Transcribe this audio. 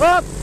Up!